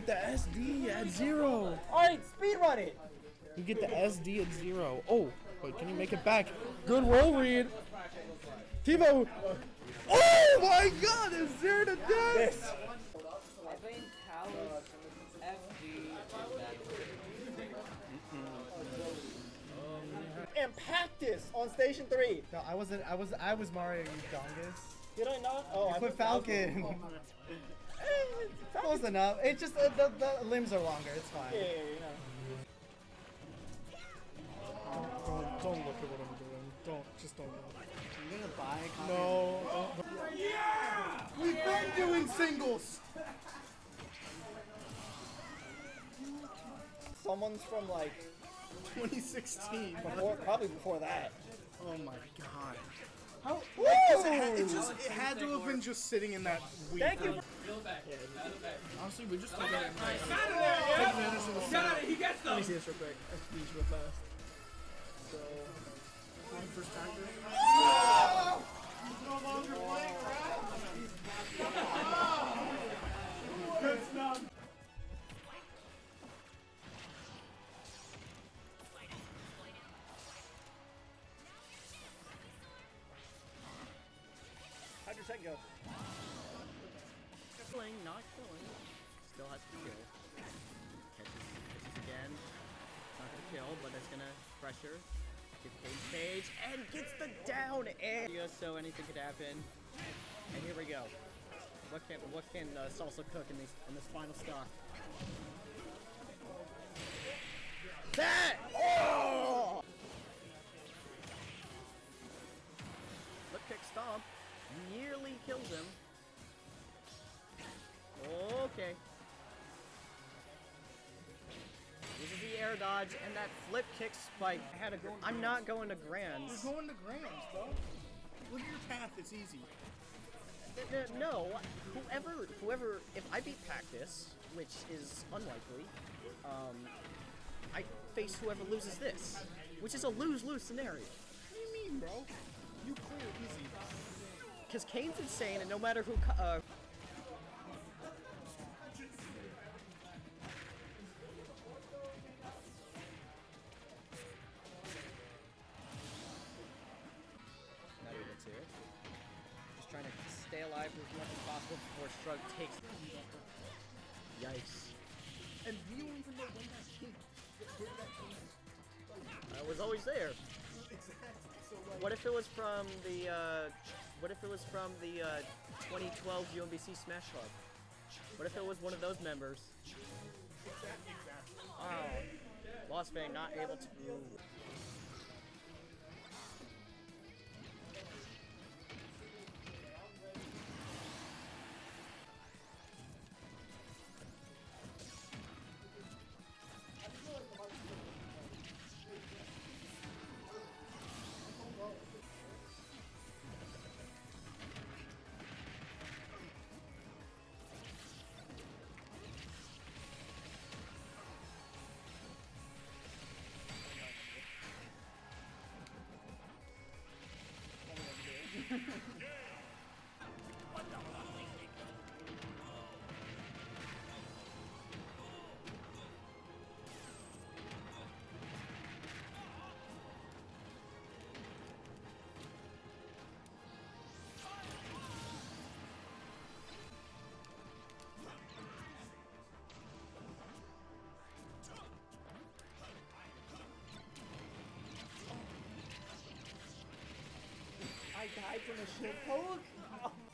get the SD at zero. Alright, speed run it! You get the SD at zero. Oh, but can you make it back? Good roll read. Tivo. Oh my god, it's zero to death. Yes! I think Talus, FD, And Pactus on station 3. No, I wasn't. I was. I was Mario Dongus. Did I not? Oh, I Put put Falcon. Eh, Close enough. It's just uh, the, the limbs are longer. It's fine. Yeah, yeah, you know. Don't, don't look at what I'm doing. Don't, just don't look. I'm gonna buy. a copy. No. We've been doing singles. Someone's from like 2016. before, probably before that. Oh my god. How? It had, it just it had to have been just sitting in that week. Thank you. Honestly, we just took it. Take advantage of the Got it, he gets Let me see this real quick. These real fast. So, first factor. Your second go? killing, not killing. Still has to kill. Catches, catches again. Not gonna kill, but it's gonna pressure. Cage Cage and gets the down air. So anything could happen. And here we go. What can what can uh, Salsa cook in these in this final stock? That! Nearly kills him. Okay. This is the air dodge and that flip kick spike. I had to go. I'm not going to grands. You're going to grands, bro. Look at your path. It's easy. No, whoever, whoever, if I beat Pactus, which is unlikely, um, I face whoever loses this, which is a lose-lose scenario. What do you mean, bro? You clear easy. Because Kane's insane, and no matter who, uh, to. Just trying to stay alive as much as possible before Shrug takes. Yikes. And we don't even know when that came. Where that came. I was always there. Exactly. So like. What if it was from the, uh, what if it was from the, uh, 2012 UMBC Smash Club? What if it was one of those members? Oh, Lost Fang not able to. I died from a shit poke?